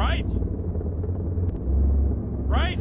Right? Right?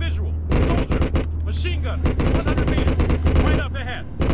visual. Soldier. Machine gun. 100 meters. Right up ahead.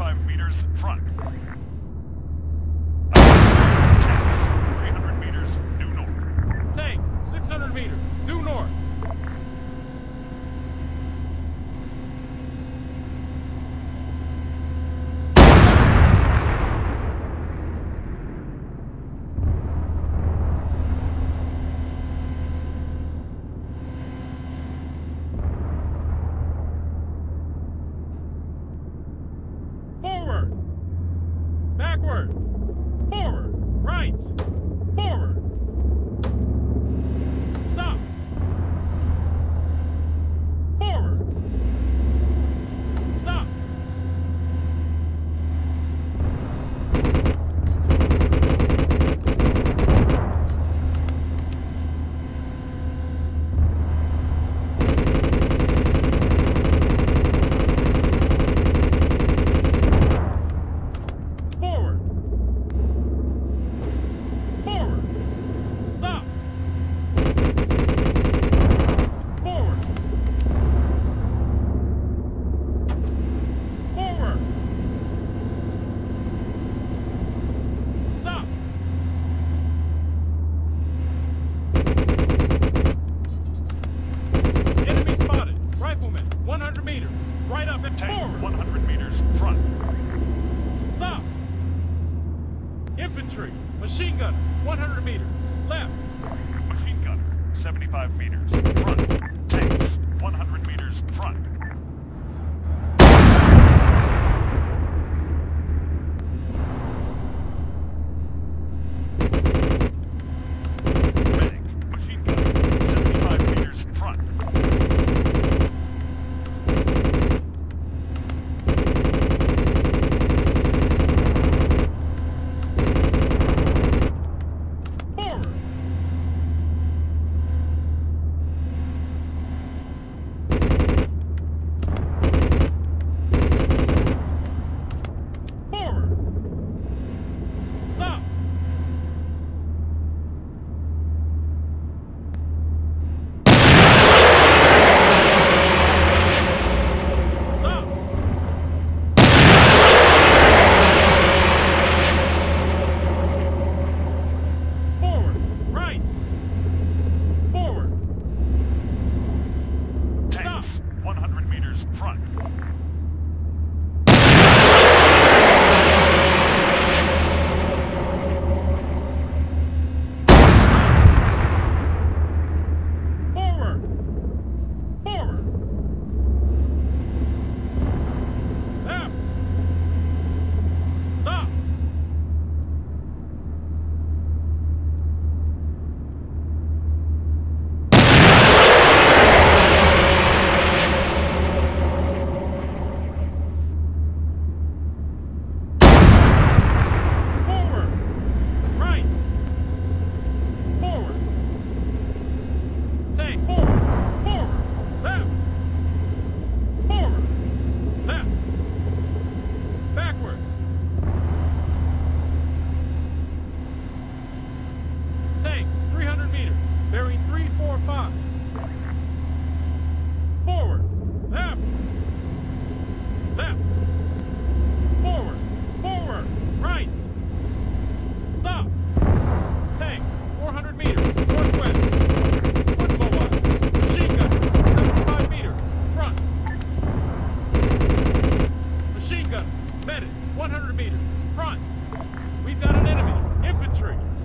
35 meters front.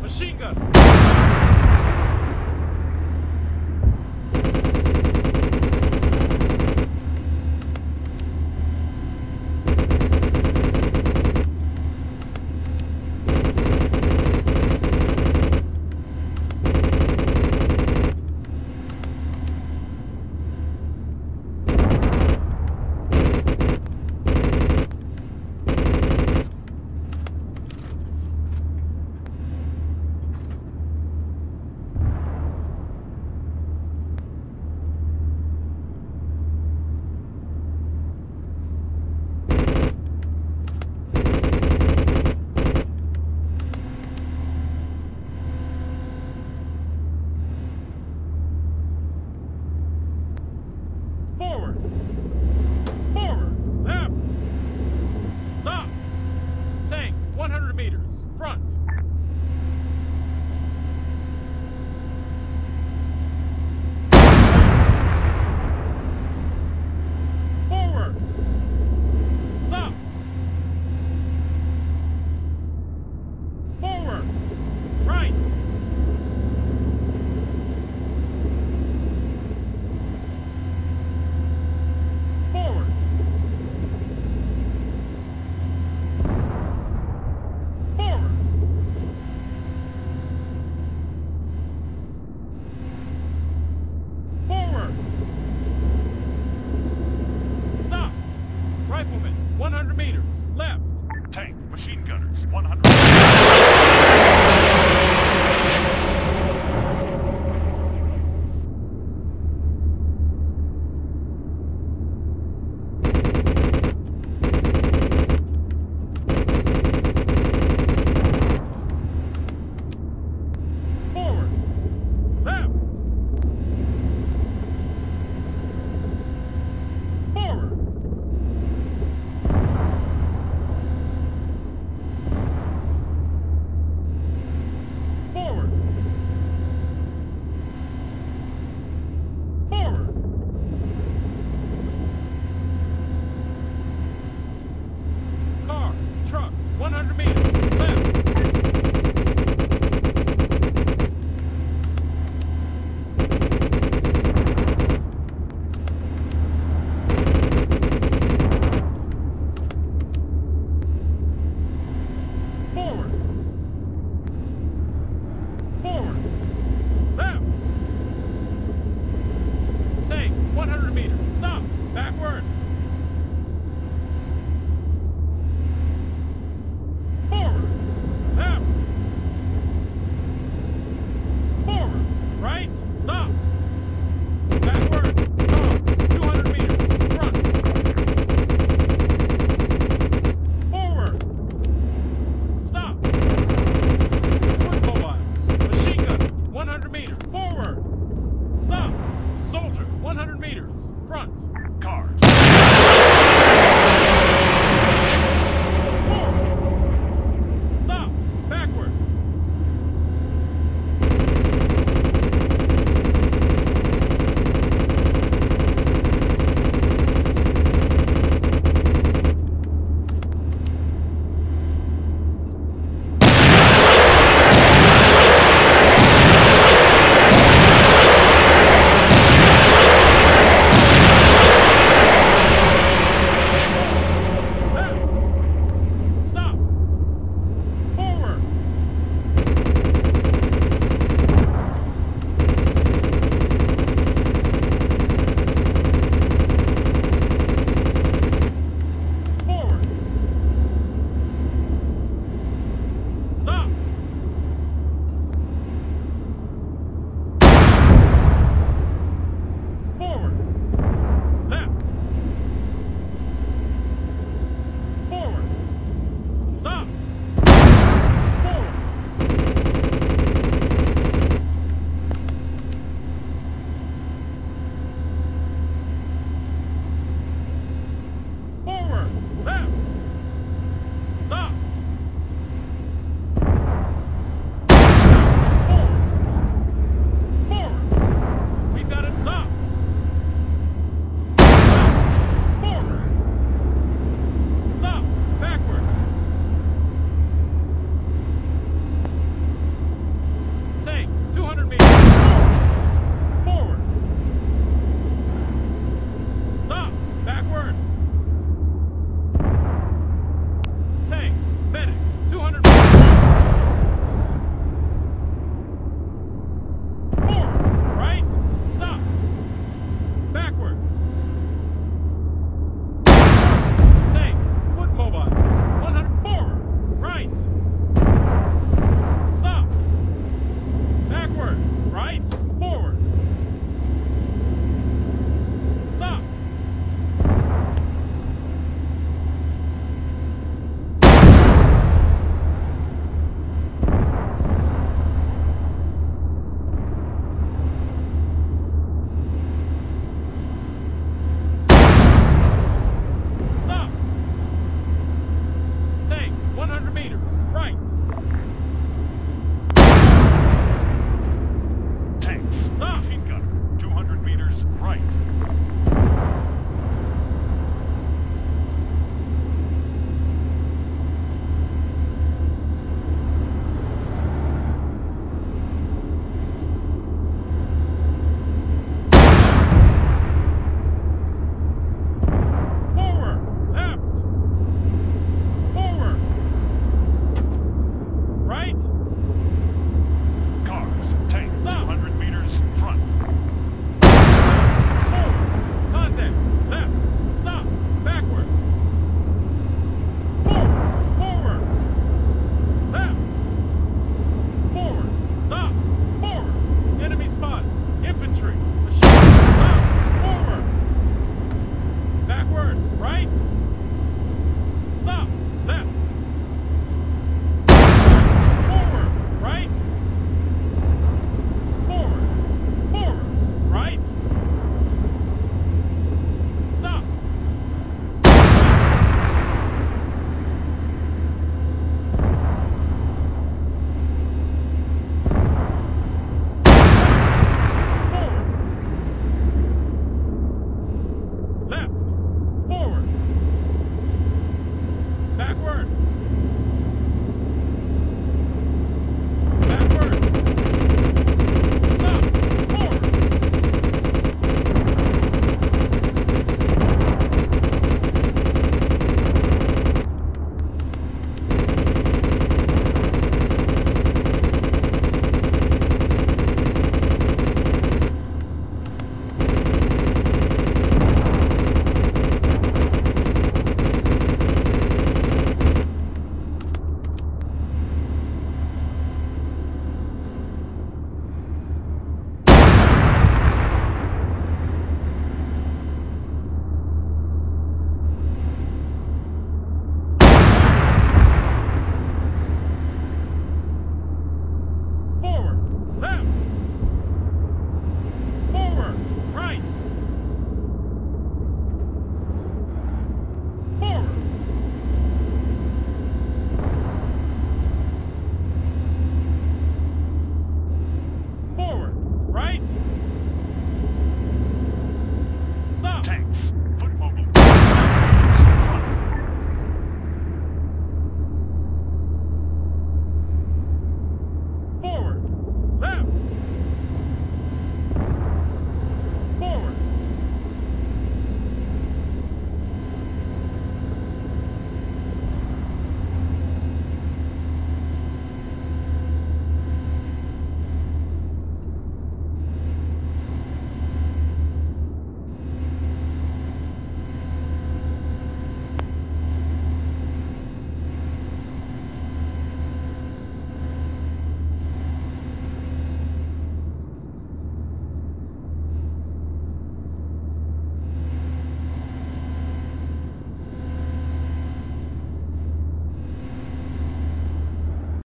Machine gun. right?